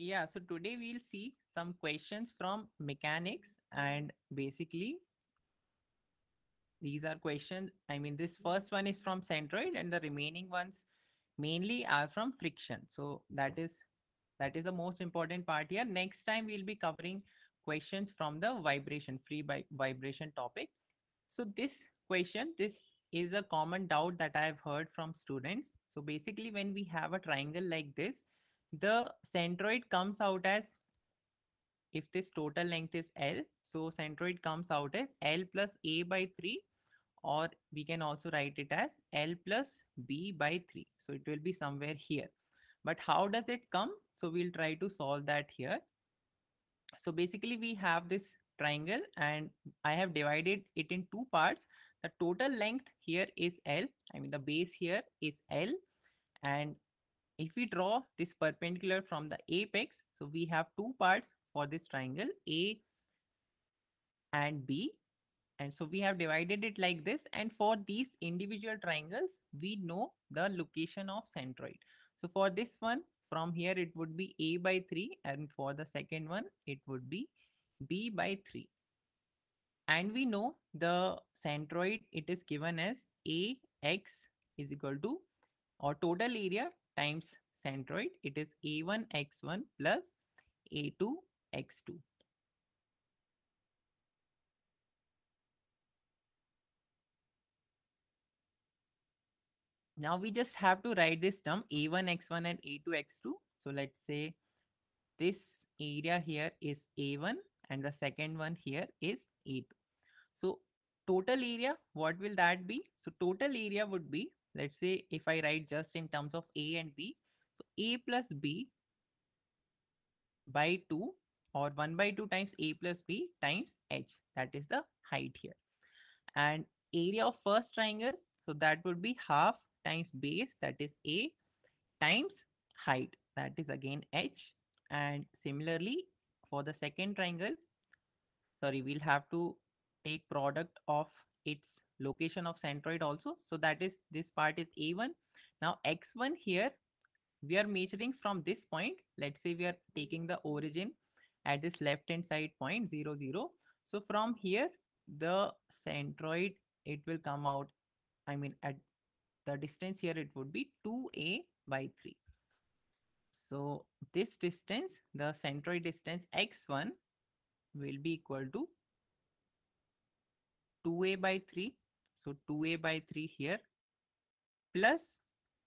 yeah, so today we'll see some questions from mechanics and basically these are questions. I mean, this first one is from centroid and the remaining ones mainly are from friction. So that is that is the most important part here. Next time we'll be covering questions from the vibration, free by vibration topic. So this question, this is a common doubt that I've heard from students. So basically when we have a triangle like this, the centroid comes out as if this total length is L, so centroid comes out as L plus A by 3 or we can also write it as L plus B by 3. So it will be somewhere here. But how does it come? So we'll try to solve that here. So basically we have this triangle and I have divided it in two parts. The total length here is L. I mean the base here is L and if we draw this perpendicular from the apex, so we have two parts for this triangle A and B. And so we have divided it like this. And for these individual triangles, we know the location of centroid. So for this one, from here, it would be A by 3. And for the second one, it would be B by 3. And we know the centroid, it is given as AX is equal to or total area times centroid, it is a1x1 plus a2x2. Now we just have to write this term a1x1 and a2x2. So let's say this area here is a1 and the second one here is a2. So total area, what will that be? So total area would be let's say if I write just in terms of A and B, so A plus B by 2 or 1 by 2 times A plus B times H, that is the height here. And area of first triangle, so that would be half times base, that is A, times height, that is again H. And similarly, for the second triangle, sorry, we'll have to take product of its location of centroid also. So that is this part is A1. Now X1 here, we are measuring from this point. Let's say we are taking the origin at this left hand side point 0, 0. So from here, the centroid, it will come out. I mean, at the distance here, it would be 2a by 3. So this distance, the centroid distance x1 will be equal to 2a by 3 so 2a by 3 here plus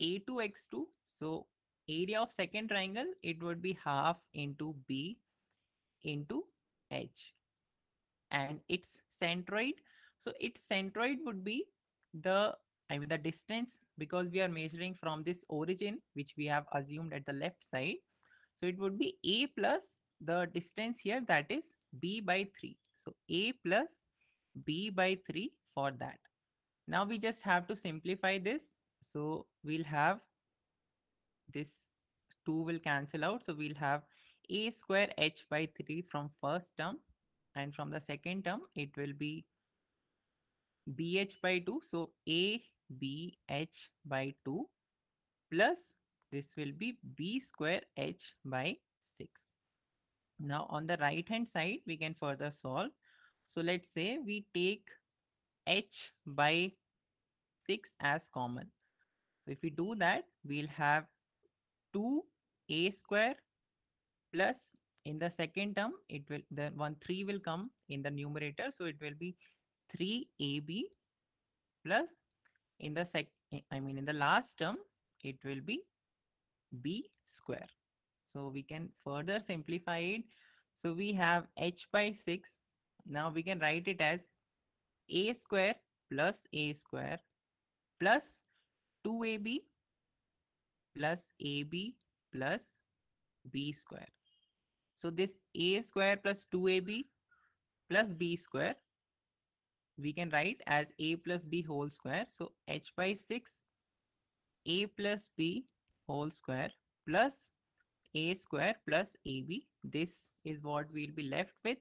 a2x2. So area of second triangle, it would be half into b into h. And its centroid, so its centroid would be the, I mean the distance because we are measuring from this origin, which we have assumed at the left side. So it would be a plus the distance here that is b by 3. So a plus b by 3 for that. Now we just have to simplify this. So we'll have this 2 will cancel out. So we'll have a square h by 3 from first term and from the second term it will be bh by 2. So a bh by 2 plus this will be b square h by 6. Now on the right hand side we can further solve. So let's say we take h by 6 as common. If we do that, we'll have 2a square plus in the second term, it will the one 3 will come in the numerator. So it will be 3ab plus in the sec eh, I mean in the last term, it will be b square. So we can further simplify it. So we have h by 6. Now we can write it as a square plus a square plus 2ab plus ab plus b square. So this a square plus 2ab plus b square we can write as a plus b whole square. So h by 6 a plus b whole square plus a square plus ab. This is what we'll be left with.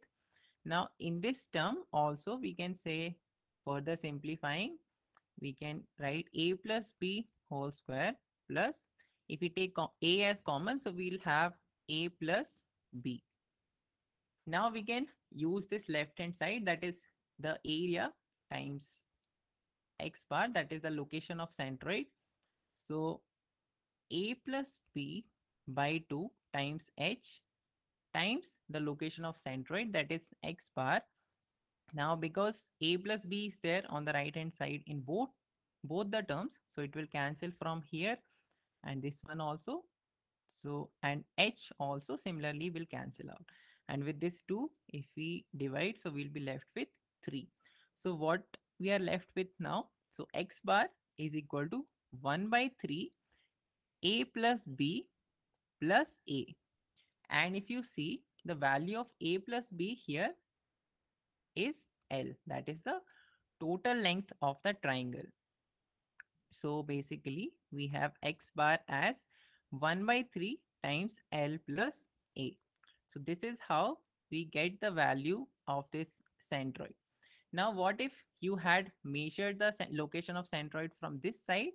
Now in this term also we can say further simplifying we can write a plus b whole square plus if we take a as common so we'll have A plus B. Now we can use this left hand side that is the area times x bar that is the location of centroid. So A plus B by 2 times h times the location of centroid that is x bar. Now because a plus b is there on the right hand side in both both the terms so it will cancel from here and this one also. So and h also similarly will cancel out. And with this 2 if we divide so we'll be left with 3 so what we are left with now? So x bar is equal to 1 by 3 a plus b plus a and if you see the value of a plus b here is L. That is the total length of the triangle. So basically we have x bar as 1 by 3 times L plus A. So this is how we get the value of this centroid. Now what if you had measured the location of centroid from this side?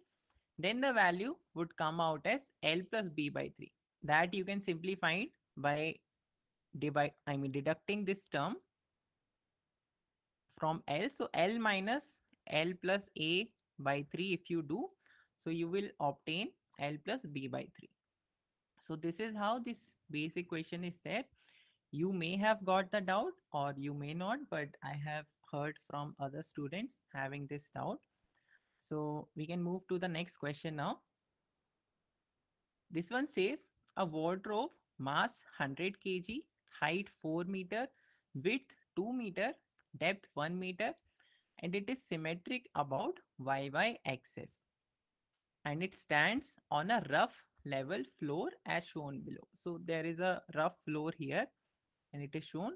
Then the value would come out as L plus B by 3. That you can simply find by divide, I mean deducting this term from L. So L minus L plus A by 3 if you do. So you will obtain L plus B by 3. So this is how this basic equation is there. You may have got the doubt or you may not, but I have heard from other students having this doubt. So we can move to the next question now. This one says a wardrobe mass 100 kg, height 4 meter, width 2 meter, depth 1 meter and it is symmetric about YY axis and it stands on a rough level floor as shown below. So there is a rough floor here and it is shown.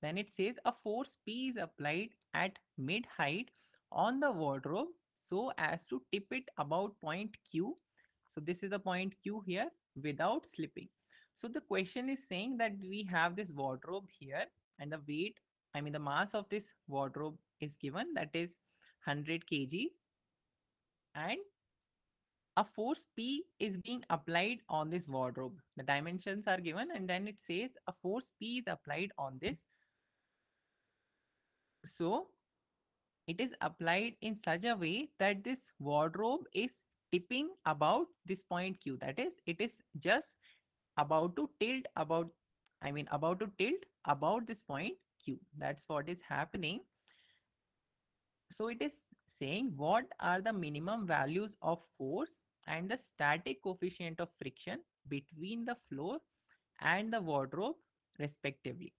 Then it says a force P is applied at mid height on the wardrobe so as to tip it about point Q. So this is the point Q here without slipping. So the question is saying that we have this wardrobe here and the weight I mean, the mass of this wardrobe is given that is 100 kg and a force P is being applied on this wardrobe. The dimensions are given and then it says a force P is applied on this. So it is applied in such a way that this wardrobe is tipping about this point Q. That is, it is just about to tilt about, I mean, about to tilt about this point q. That's what is happening. So it is saying what are the minimum values of force and the static coefficient of friction between the floor and the wardrobe respectively.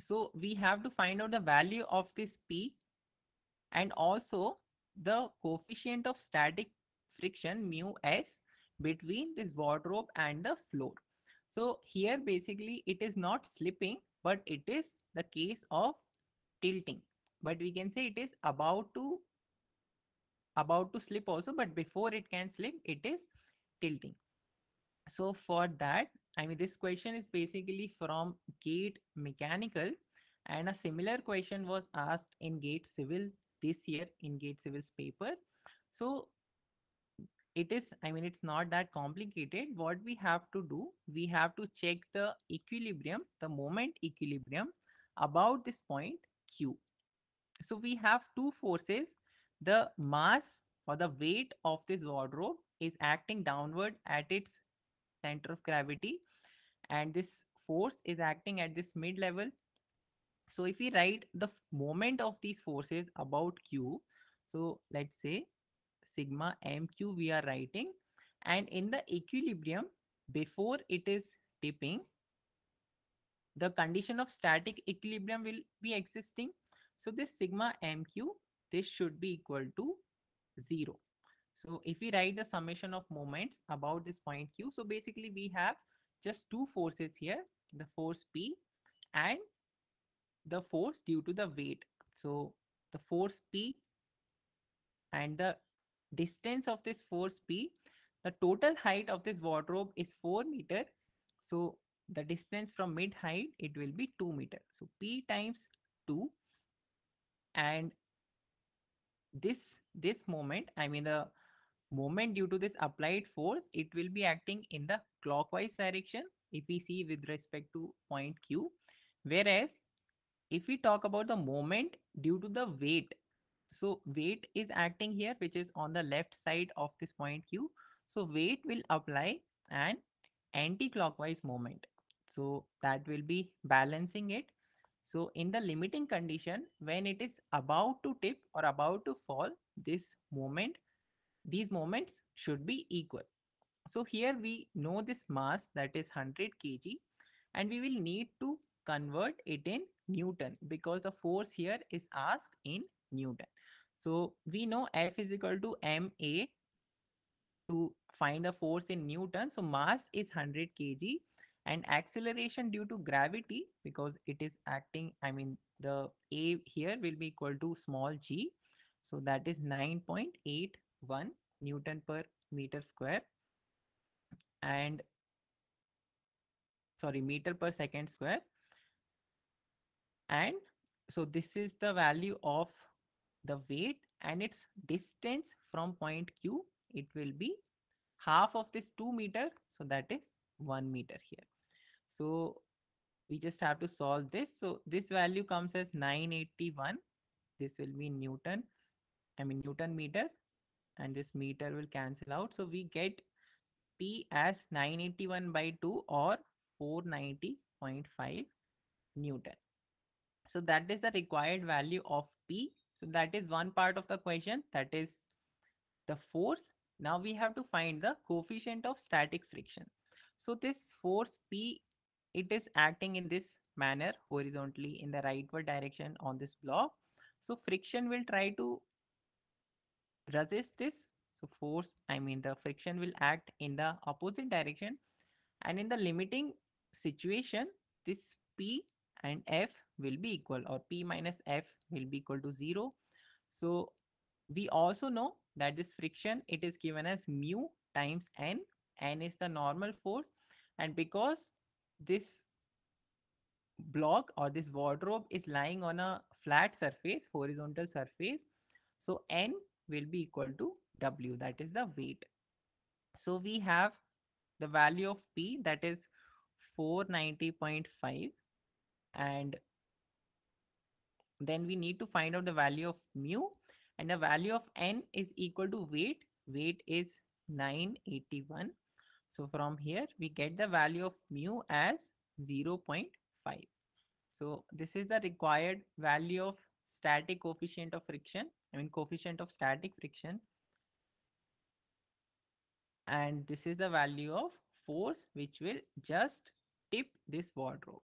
So we have to find out the value of this p and also the coefficient of static friction mu s between this wardrobe and the floor. So here basically it is not slipping but it is the case of tilting. But we can say it is about to about to slip also but before it can slip it is tilting. So for that i mean this question is basically from gate mechanical and a similar question was asked in gate civil this year in gate civil's paper. So it is i mean it's not that complicated. What we have to do we have to check the equilibrium the moment equilibrium about this point q. So we have two forces. The mass or the weight of this wardrobe is acting downward at its center of gravity and this force is acting at this mid level. So if we write the moment of these forces about q so let's say sigma mq we are writing and in the equilibrium before it is tipping the condition of static equilibrium will be existing. So this sigma mq this should be equal to 0 so if we write the summation of moments about this point q so basically we have just two forces here the force p and the force due to the weight. So the force p and the distance of this force P, the total height of this wardrobe is 4 meter. So the distance from mid height, it will be 2 meter. So P times 2 and this this moment, I mean the moment due to this applied force, it will be acting in the clockwise direction if we see with respect to point Q. Whereas if we talk about the moment due to the weight, so weight is acting here, which is on the left side of this point Q. So weight will apply an anti-clockwise moment. So that will be balancing it. So in the limiting condition, when it is about to tip or about to fall, this moment, these moments should be equal. So here we know this mass that is 100 kg and we will need to convert it in Newton because the force here is asked in Newton. So we know F is equal to ma to find the force in Newton. So mass is 100 kg and acceleration due to gravity because it is acting, I mean the A here will be equal to small g. So that is 9.81 Newton per meter square and sorry meter per second square and so this is the value of the weight and its distance from point q it will be half of this 2 meter. So that is 1 meter here. So we just have to solve this. So this value comes as 981 this will be newton i mean newton meter. And this meter will cancel out. So we get p as 981 by 2 or 490.5 newton. So that is the required value of p so that is one part of the question that is the force. Now we have to find the coefficient of static friction. So this force p it is acting in this manner horizontally in the rightward direction on this block. So friction will try to resist this. So force i mean the friction will act in the opposite direction. And in the limiting situation this p and f will be equal or p minus f will be equal to 0 so we also know that this friction it is given as mu times n. n is the normal force. And because this block or this wardrobe is lying on a flat surface horizontal surface so n will be equal to w. That is the weight. So we have the value of p that is 490.5 and then we need to find out the value of mu and the value of n is equal to weight. Weight is 981 so from here we get the value of mu as 0.5 so this is the required value of static coefficient of friction i mean coefficient of static friction. And this is the value of force which will just tip this wardrobe